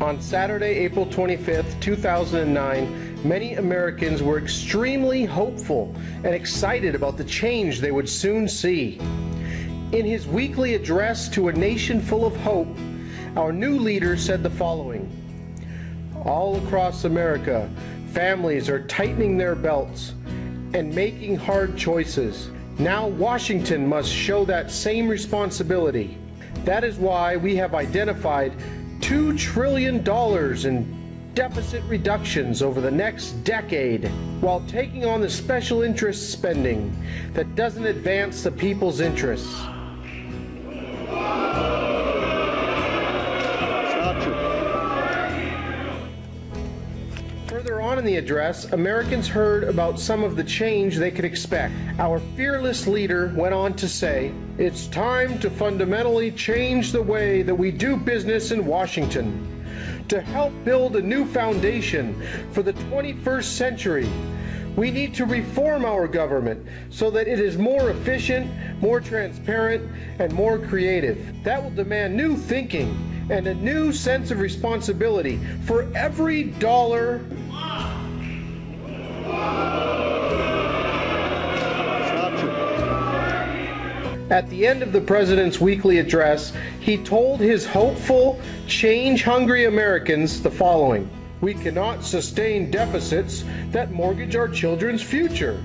On Saturday, April 25th, 2009, many Americans were extremely hopeful and excited about the change they would soon see. In his weekly address to a nation full of hope, our new leader said the following All across America, families are tightening their belts and making hard choices. Now Washington must show that same responsibility. That is why we have identified $2 trillion in deficit reductions over the next decade while taking on the special interest spending that doesn't advance the people's interests. Further on in the address, Americans heard about some of the change they could expect. Our fearless leader went on to say, It's time to fundamentally change the way that we do business in Washington. To help build a new foundation for the 21st century, we need to reform our government so that it is more efficient, more transparent, and more creative. That will demand new thinking and a new sense of responsibility for every dollar At the end of the president's weekly address, he told his hopeful, change hungry Americans the following We cannot sustain deficits that mortgage our children's future,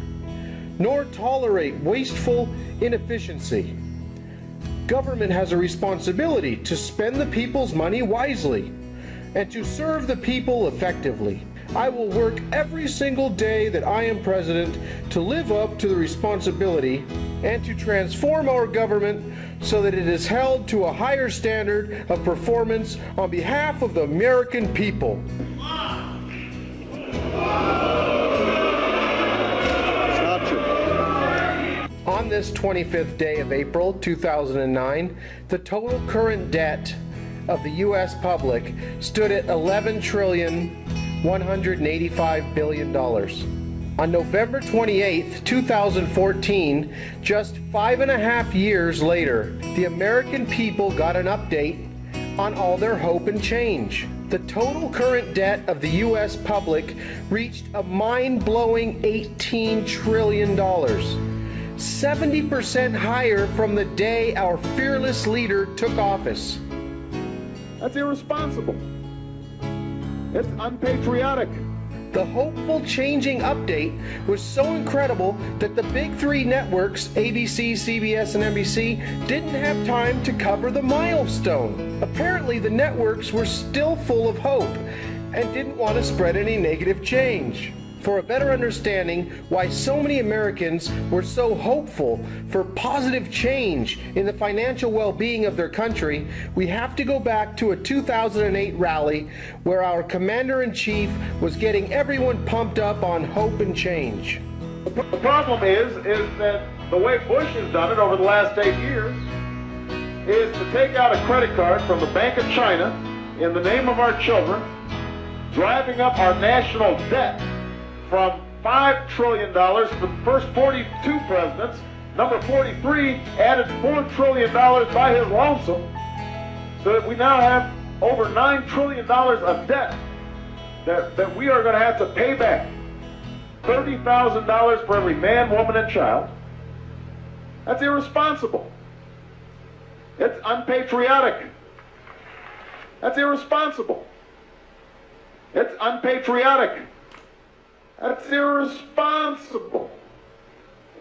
nor tolerate wasteful inefficiency. Government has a responsibility to spend the people's money wisely and to serve the people effectively. I will work every single day that I am president to live up to the responsibility and to transform our government so that it is held to a higher standard of performance on behalf of the American people. On this 25th day of April 2009, the total current debt of the U.S. public stood at 11 trillion 185 billion dollars. On November 28, 2014, just five and a half years later, the American people got an update on all their hope and change. The total current debt of the U.S. public reached a mind blowing $18 trillion. 70% higher from the day our fearless leader took office. That's irresponsible. It's unpatriotic. The hopeful changing update was so incredible that the big three networks, ABC, CBS, and NBC, didn't have time to cover the milestone. Apparently, the networks were still full of hope and didn't want to spread any negative change for a better understanding why so many Americans were so hopeful for positive change in the financial well being of their country, we have to go back to a 2008 rally where our commander in chief was getting everyone pumped up on hope and change. The problem is, is that the way Bush has done it over the last eight years is to take out a credit card from the Bank of China in the name of our children, driving up our national debt from $5 trillion for the first 42 presidents. Number 43 added $4 trillion by his lonesome, so that we now have over $9 trillion of debt that, that we are going to have to pay back. $30,000 for every man, woman, and child. That's irresponsible. It's unpatriotic. That's irresponsible. It's unpatriotic. That's irresponsible.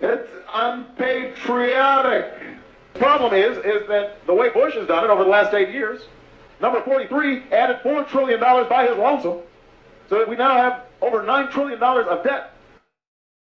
It's unpatriotic. The problem is, is that the way Bush has done it over the last eight years, number 43 added $4 trillion by his lonesome, so that we now have over $9 trillion of debt